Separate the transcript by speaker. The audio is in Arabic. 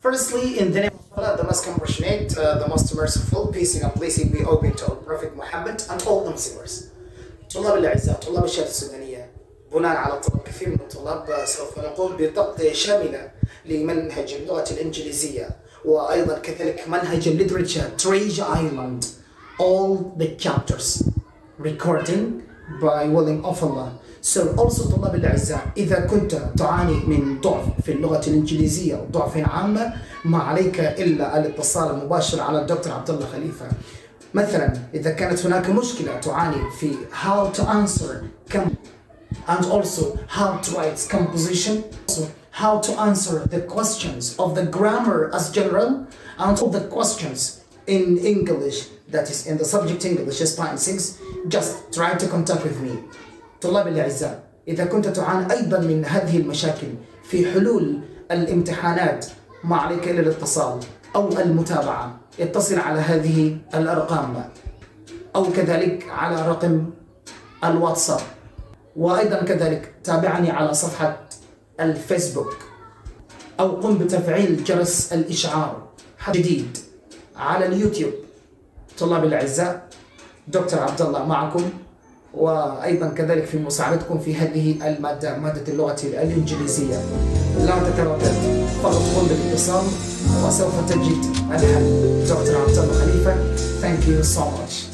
Speaker 1: Firstly, in the name of Allah, the most compassionate, uh, the most merciful, peace and blessing be open to our Prophet Muhammad and all the Muslims. طلاب الأعزاء طلاب الشهادة السودانية بناء على طلب كثير من الطلاب سوف نقوم بتغطية شاملة لمنهج اللغة الإنجليزية وأيضا كذلك منهج الليترشر Treasure Island all the chapters recording by willing of Allah So also طلاب الأعزاء إذا كنت تعاني من ضعف في اللغة الإنجليزية وضعف عامة ما عليك إلا الاتصال المباشر على الدكتور عبد الله خليفة مثلا إذا كانت هناك مشكلة تعاني في how to answer com- and also how to write composition also how to answer the questions of the grammar as general and all the questions in English that is in the subject English Spine 6 just try to contact with me. طلاب الأعزاء إذا كنت تعاني أيضا من هذه المشاكل في حلول الامتحانات ما عليك إلا الاتصال أو المتابعة. اتصل على هذه الأرقام. أو كذلك على رقم الواتساب. وأيضا كذلك تابعني على صفحة الفيسبوك. أو قم بتفعيل جرس الإشعار. جديد على اليوتيوب. طلاب الأعزاء دكتور عبد الله معكم وأيضا كذلك في مساعدتكم في هذه المادة مادة اللغة الإنجليزية. لا تتردد فقط قم بالاتصال وسوف تجد الحل. دكتور عبد الله خليفة thank you so much.